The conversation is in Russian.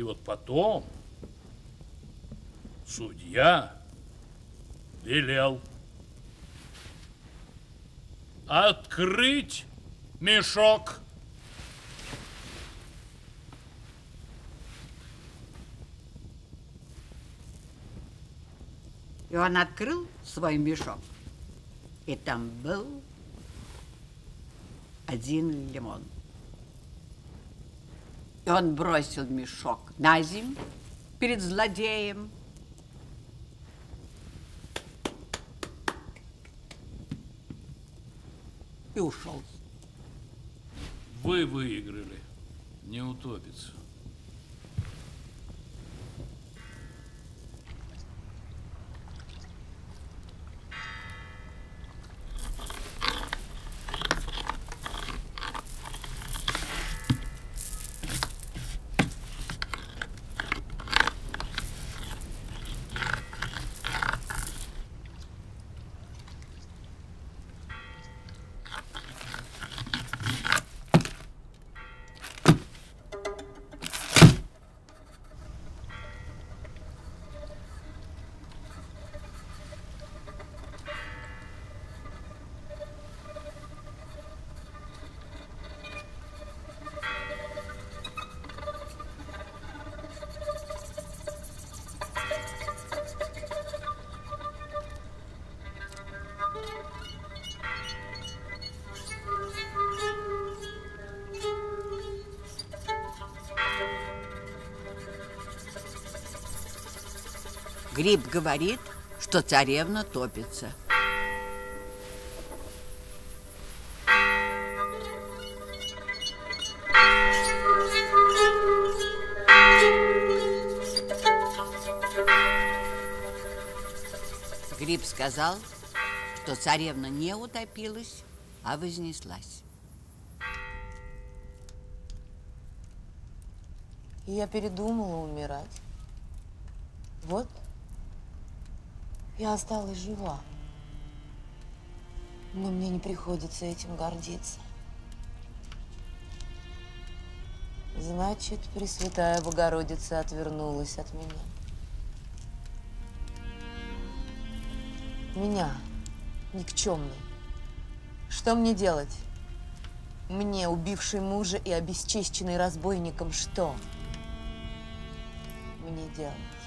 И вот потом судья велел открыть мешок. И он открыл свой мешок. И там был один лимон. И он бросил мешок на землю перед злодеем. И ушел. Вы выиграли, не утопится. Гриб говорит, что царевна топится. Гриб сказал, что царевна не утопилась, а вознеслась. Я передумала умирать. Вот, я осталась жива. Но мне не приходится этим гордиться. Значит, Пресвятая Богородица отвернулась от меня. Меня, никчемный. Что мне делать? Мне, убивший мужа и обесчищенный разбойником, что мне делать?